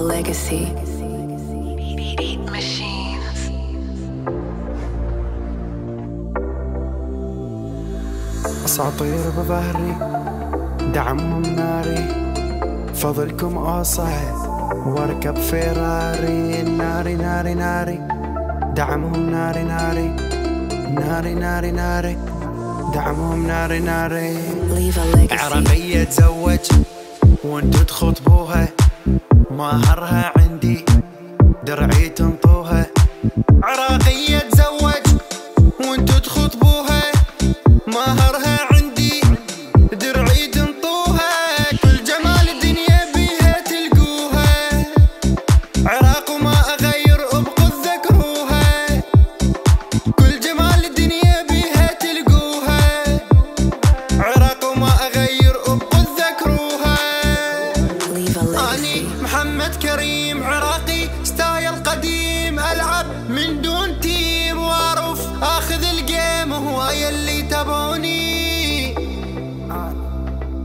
legacy. Beat machines. أساطير بظهري دعمهم ناري فضلكم أوصل واركب فيراري ناري ناري ناري دعمهم ناري ناري ناري ناري ناري دعمهم ناري ناري a legacy. عراقية تزوج وانتو تخطبوها مهرها عندي درعي تنطوها. عراقية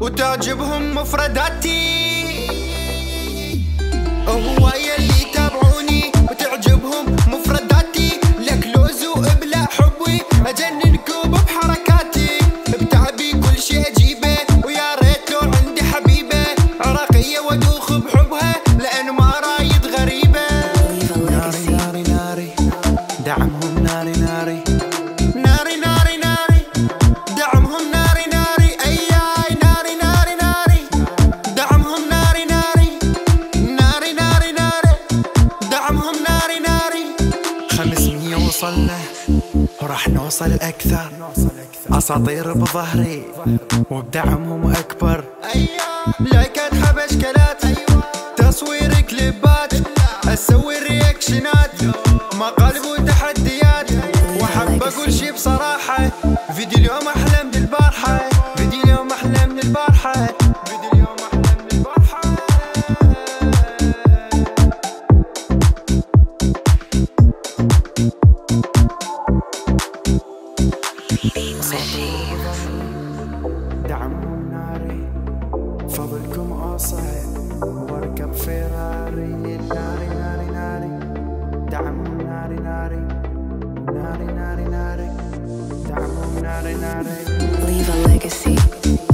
وتعجبهم مفرداتي. وصلنا وراح نوصل أكثر. أساطير بظهري وبدعمهم أكبر. لايكات حبشكلات تصوير كليبات أسوي رياكشنات. مقالب وتحديات وأحب أقول شي بصراحة. فيديو اليوم أحلى. Machines. دعمهم ناري فضلكم أوصل وأركب فيراري ناري ناري ناري. دعمهم ناري ناري. ناري ناري ناري. دعمهم ناري ناري. Leave a legacy.